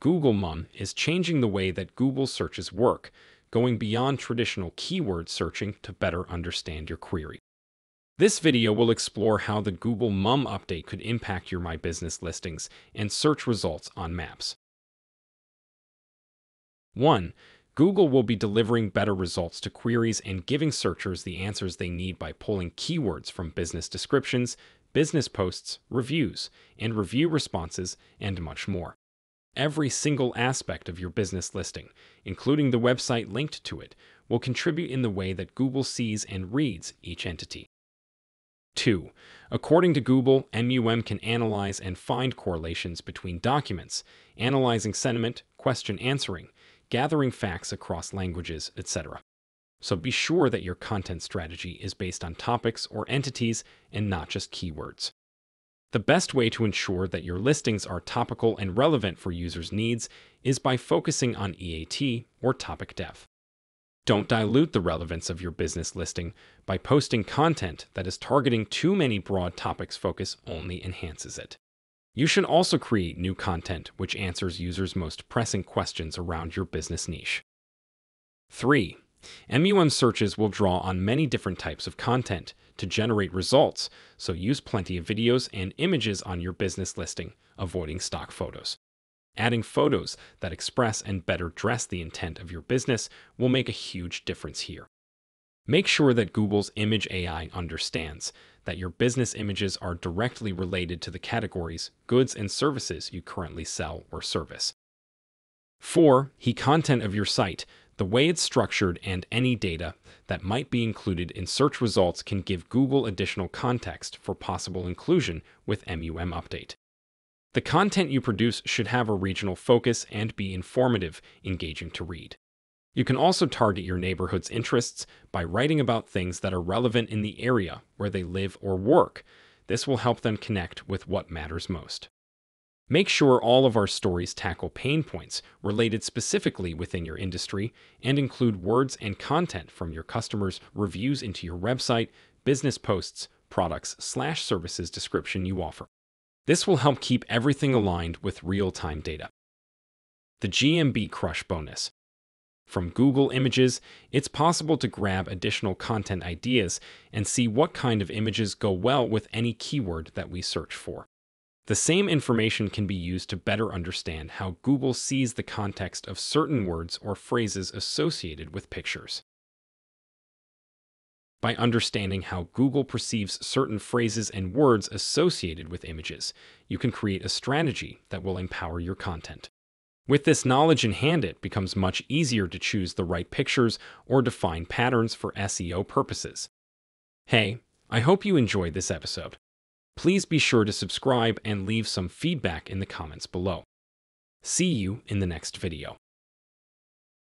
Google Mum is changing the way that Google searches work, going beyond traditional keyword searching to better understand your query. This video will explore how the Google Mum update could impact your My Business listings and search results on Maps. 1. Google will be delivering better results to queries and giving searchers the answers they need by pulling keywords from business descriptions, business posts, reviews, and review responses, and much more. Every single aspect of your business listing, including the website linked to it, will contribute in the way that Google sees and reads each entity. 2. According to Google, MUM can analyze and find correlations between documents, analyzing sentiment, question answering, gathering facts across languages, etc. So be sure that your content strategy is based on topics or entities and not just keywords. The best way to ensure that your listings are topical and relevant for users' needs is by focusing on EAT or topic depth. Don't dilute the relevance of your business listing by posting content that is targeting too many broad topics focus only enhances it. You should also create new content which answers users' most pressing questions around your business niche. 3. MUM searches will draw on many different types of content to generate results, so use plenty of videos and images on your business listing, avoiding stock photos. Adding photos that express and better dress the intent of your business will make a huge difference here. Make sure that Google's Image AI understands that your business images are directly related to the categories, goods, and services you currently sell or service. 4. He content of your site. The way it's structured and any data that might be included in search results can give Google additional context for possible inclusion with MUM Update. The content you produce should have a regional focus and be informative, engaging to read. You can also target your neighborhood's interests by writing about things that are relevant in the area where they live or work. This will help them connect with what matters most. Make sure all of our stories tackle pain points related specifically within your industry and include words and content from your customers' reviews into your website, business posts, products, slash services description you offer. This will help keep everything aligned with real-time data. The GMB Crush bonus. From Google Images, it's possible to grab additional content ideas and see what kind of images go well with any keyword that we search for. The same information can be used to better understand how Google sees the context of certain words or phrases associated with pictures. By understanding how Google perceives certain phrases and words associated with images, you can create a strategy that will empower your content. With this knowledge in hand, it becomes much easier to choose the right pictures or define patterns for SEO purposes. Hey, I hope you enjoyed this episode. Please be sure to subscribe and leave some feedback in the comments below. See you in the next video.